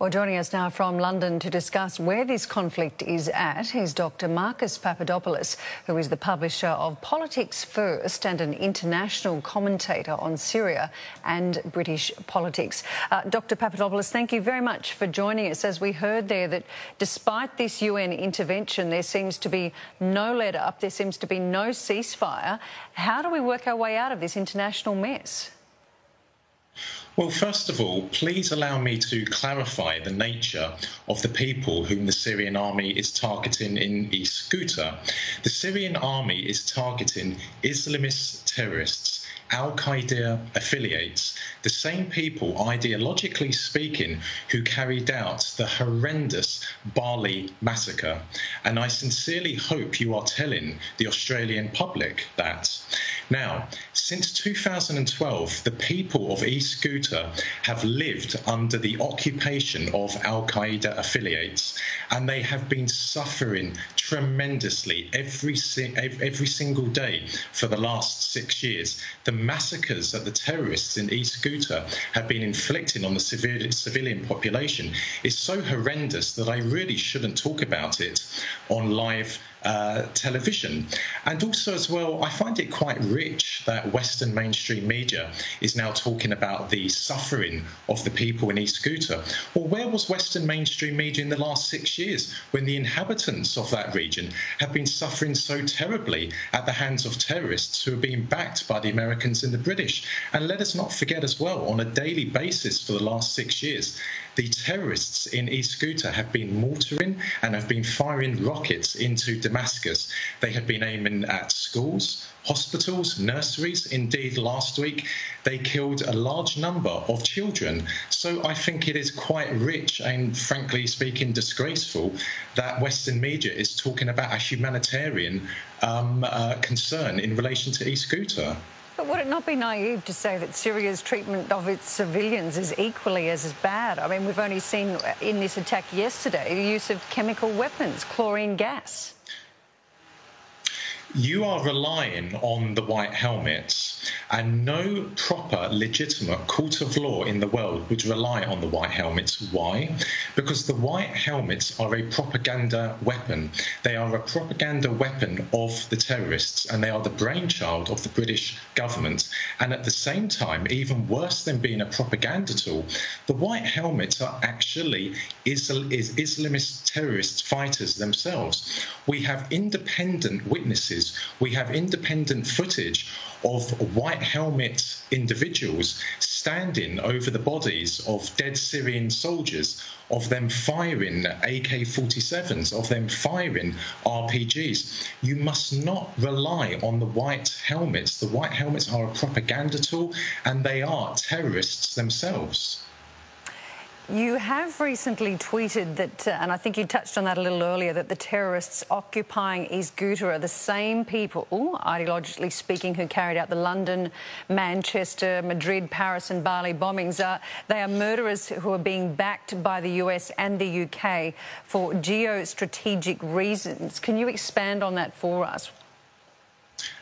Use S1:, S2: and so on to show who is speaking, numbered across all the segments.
S1: Well, joining us now from London to discuss where this conflict is at is Dr. Marcus Papadopoulos, who is the publisher of Politics First and an international commentator on Syria and British politics. Uh, Dr. Papadopoulos, thank you very much for joining us. As we heard there, that despite this UN intervention, there seems to be no let up, there seems to be no ceasefire. How do we work our way out of this international mess?
S2: Well, first of all, please allow me to clarify the nature of the people whom the Syrian army is targeting in East Ghouta. The Syrian army is targeting Islamist terrorists Al Qaeda affiliates, the same people, ideologically speaking, who carried out the horrendous Bali massacre. And I sincerely hope you are telling the Australian public that. Now, since 2012, the people of East Ghouta have lived under the occupation of Al Qaeda affiliates, and they have been suffering tremendously every every single day for the last six years. The massacres that the terrorists in East Ghouta have been inflicting on the civilian population is so horrendous that I really shouldn't talk about it on live uh, television. And also, as well, I find it quite rich that Western mainstream media is now talking about the suffering of the people in East Ghouta. Well, where was Western mainstream media in the last six years when the inhabitants of that region have been suffering so terribly at the hands of terrorists who are being backed by the Americans and the British? And let us not forget as well, on a daily basis for the last six years, the terrorists in East Ghouta have been mortaring and have been firing rockets into Damascus. They have been aiming at schools, hospitals, nurseries. Indeed, last week they killed a large number of children. So I think it is quite rich and, frankly speaking, disgraceful that Western media is talking about a humanitarian um, uh, concern in relation to East Ghouta.
S1: But would it not be naive to say that Syria's treatment of its civilians is equally as bad? I mean, we've only seen in this attack yesterday the use of chemical weapons, chlorine gas
S2: you are relying on the white helmets, and no proper, legitimate court of law in the world would rely on the white helmets. Why? Because the white helmets are a propaganda weapon. They are a propaganda weapon of the terrorists, and they are the brainchild of the British government. And at the same time, even worse than being a propaganda tool, the white helmets are actually Islamist terrorist fighters themselves. We have independent witnesses we have independent footage of white helmet individuals standing over the bodies of dead Syrian soldiers, of them firing AK 47s, of them firing RPGs. You must not rely on the white helmets. The white helmets are a propaganda tool and they are terrorists themselves.
S1: You have recently tweeted that, uh, and I think you touched on that a little earlier, that the terrorists occupying East Ghouta are the same people, ideologically speaking, who carried out the London, Manchester, Madrid, Paris, and Bali bombings. Uh, they are murderers who are being backed by the US and the UK for geostrategic reasons. Can you expand on that for us?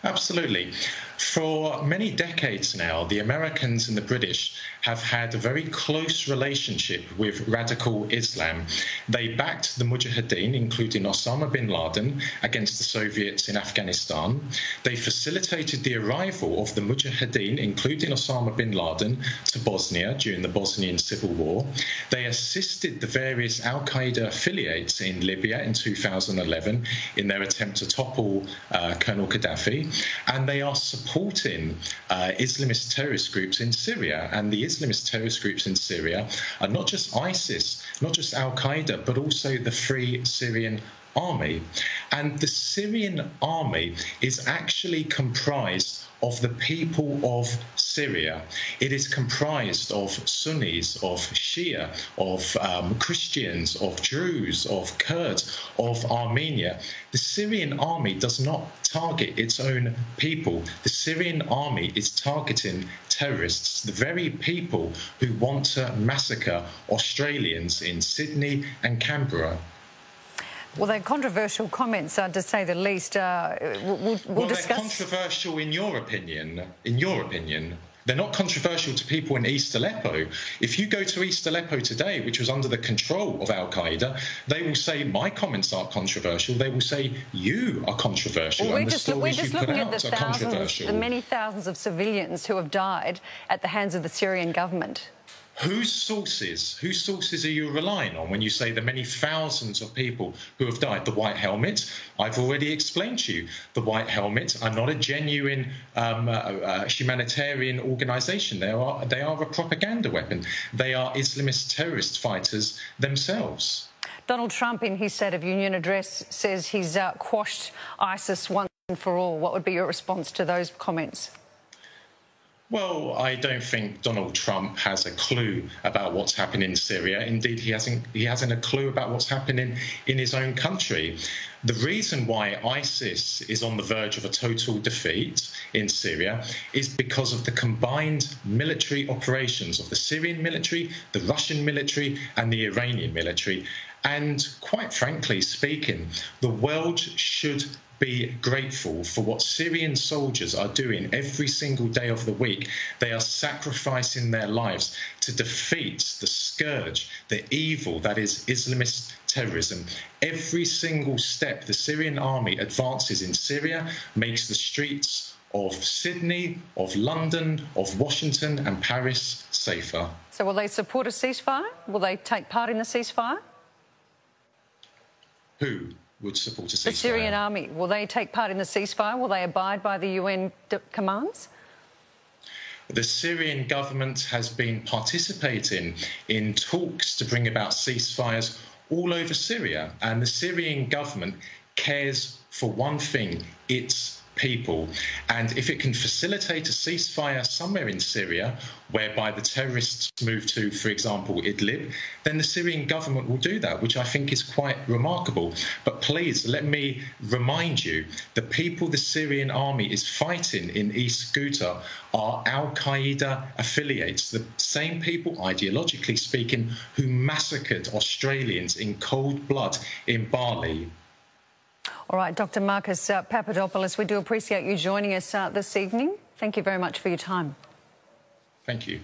S2: Absolutely. For many decades now, the Americans and the British have had a very close relationship with radical Islam. They backed the Mujahideen, including Osama bin Laden, against the Soviets in Afghanistan. They facilitated the arrival of the Mujahideen, including Osama bin Laden, to Bosnia during the Bosnian Civil War. They assisted the various Al Qaeda affiliates in Libya in 2011 in their attempt to topple uh, Colonel Gaddafi. And they are supporting uh, Islamist terrorist groups in Syria. And the Islamist terrorist groups in Syria are not just ISIS, not just Al Qaeda, but also the Free Syrian Army. And the Syrian army is actually comprised of the people of Syria. It is comprised of Sunnis, of Shia, of um, Christians, of Druze, of Kurds, of Armenia. The Syrian army does not target its own people. The Syrian army is targeting terrorists, the very people who want to massacre Australians in Sydney and Canberra.
S1: Well, they're controversial comments, uh, to say the least. Uh, we'll, we'll,
S2: well
S1: discuss.
S2: they're controversial in your opinion. In your opinion, They're not controversial to people in East Aleppo. If you go to East Aleppo today, which was under the control of Al Qaeda, they will say my comments aren't controversial. They will say you are controversial.
S1: Well, we're just, we're just looking at the thousands, the many thousands of civilians who have died at the hands of the Syrian government.
S2: Whose sources, whose sources are you relying on when you say the many thousands of people who have died? The White Helmet, I've already explained to you. The White Helmet are not a genuine um, uh, uh, humanitarian organisation. They are, they are a propaganda weapon. They are Islamist terrorist fighters themselves.
S1: Donald Trump, in his State of Union address, says he's uh, quashed ISIS once and for all. What would be your response to those comments?
S2: Well, I don't think Donald Trump has a clue about what's happening in Syria. Indeed, he hasn't he hasn't a clue about what's happening in his own country. The reason why ISIS is on the verge of a total defeat in Syria is because of the combined military operations of the Syrian military, the Russian military, and the Iranian military. And quite frankly speaking, the world should be grateful for what Syrian soldiers are doing every single day of the week. They are sacrificing their lives to defeat the scourge, the evil that is Islamist terrorism. Every single step the Syrian army advances in Syria makes the streets of Sydney, of London, of Washington, and Paris safer.
S1: So, will they support a ceasefire? Will they take part in the ceasefire?
S2: Who? Would support a ceasefire.
S1: The Syrian army, will they take part in the ceasefire? Will they abide by the UN commands?
S2: The Syrian government has been participating in talks to bring about ceasefires all over Syria. And the Syrian government cares for one thing its people. And if it can facilitate a ceasefire somewhere in Syria, whereby the terrorists move to, for example, Idlib, then the Syrian government will do that, which I think is quite remarkable. But please let me remind you the people the Syrian army is fighting in East Ghouta are Al Qaeda affiliates, the same people, ideologically speaking, who massacred Australians in cold blood in Bali
S1: all right, Dr. Marcus uh, Papadopoulos, we do appreciate you joining us uh, this evening. Thank you very much for your time.
S2: Thank you.